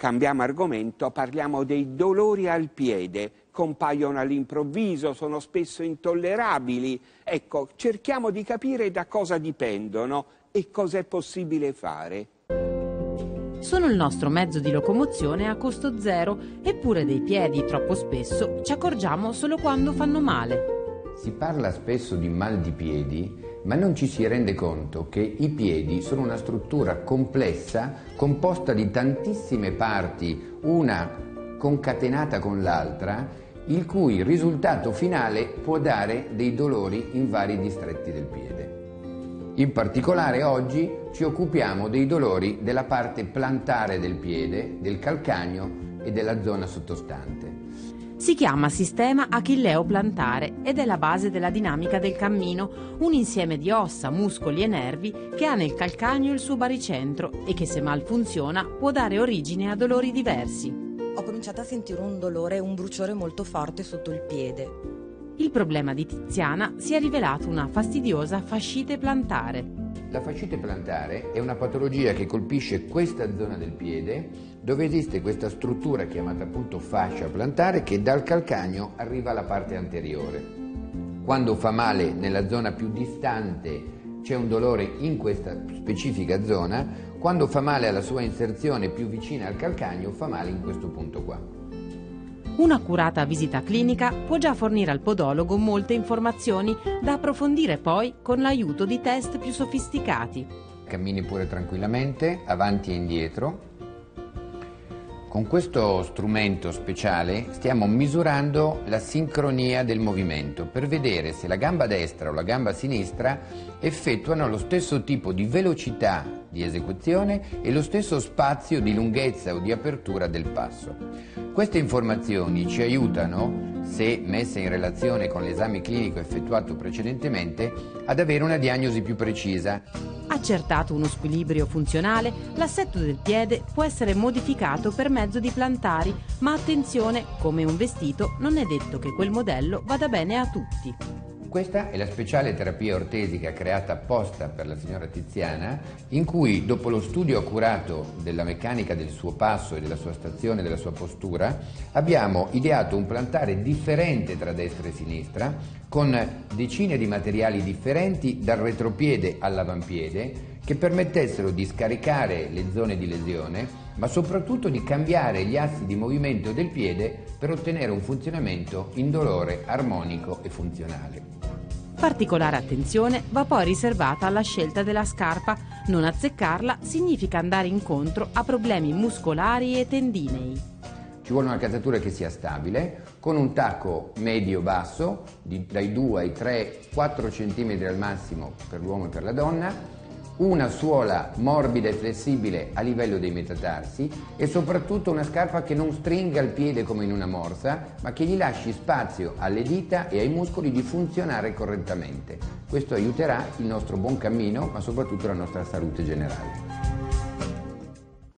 cambiamo argomento, parliamo dei dolori al piede. Compaiono all'improvviso, sono spesso intollerabili. Ecco, cerchiamo di capire da cosa dipendono e cosa è possibile fare. Sono il nostro mezzo di locomozione a costo zero, eppure dei piedi troppo spesso ci accorgiamo solo quando fanno male. Si parla spesso di mal di piedi, ma non ci si rende conto che i piedi sono una struttura complessa composta di tantissime parti, una concatenata con l'altra, il cui risultato finale può dare dei dolori in vari distretti del piede. In particolare oggi ci occupiamo dei dolori della parte plantare del piede, del calcagno e della zona sottostante. Si chiama sistema achilleo-plantare ed è la base della dinamica del cammino, un insieme di ossa, muscoli e nervi che ha nel calcagno il suo baricentro e che se mal funziona può dare origine a dolori diversi. Ho cominciato a sentire un dolore e un bruciore molto forte sotto il piede. Il problema di Tiziana si è rivelato una fastidiosa fascite plantare. La fascite plantare è una patologia che colpisce questa zona del piede dove esiste questa struttura chiamata appunto fascia plantare che dal calcagno arriva alla parte anteriore. Quando fa male nella zona più distante c'è un dolore in questa specifica zona, quando fa male alla sua inserzione più vicina al calcagno fa male in questo punto qua. Un'accurata visita clinica può già fornire al podologo molte informazioni da approfondire poi con l'aiuto di test più sofisticati. Cammini pure tranquillamente, avanti e indietro. Con questo strumento speciale stiamo misurando la sincronia del movimento per vedere se la gamba destra o la gamba sinistra effettuano lo stesso tipo di velocità di esecuzione e lo stesso spazio di lunghezza o di apertura del passo. Queste informazioni ci aiutano, se messe in relazione con l'esame clinico effettuato precedentemente, ad avere una diagnosi più precisa. Accertato uno squilibrio funzionale, l'assetto del piede può essere modificato per mezzo di plantari, ma attenzione, come un vestito, non è detto che quel modello vada bene a tutti. Questa è la speciale terapia ortesica creata apposta per la signora Tiziana, in cui dopo lo studio accurato della meccanica del suo passo e della sua stazione e della sua postura, abbiamo ideato un plantare differente tra destra e sinistra, con decine di materiali differenti dal retropiede all'avampiede, che permettessero di scaricare le zone di lesione, ma soprattutto di cambiare gli assi di movimento del piede per ottenere un funzionamento indolore, armonico e funzionale. Particolare attenzione va poi riservata alla scelta della scarpa. Non azzeccarla significa andare incontro a problemi muscolari e tendinei. Ci vuole una calzatura che sia stabile, con un tacco medio-basso, dai 2 ai 3, 4 cm al massimo per l'uomo e per la donna, una suola morbida e flessibile a livello dei metatarsi e soprattutto una scarpa che non stringa il piede come in una morsa, ma che gli lasci spazio alle dita e ai muscoli di funzionare correttamente. Questo aiuterà il nostro buon cammino, ma soprattutto la nostra salute generale.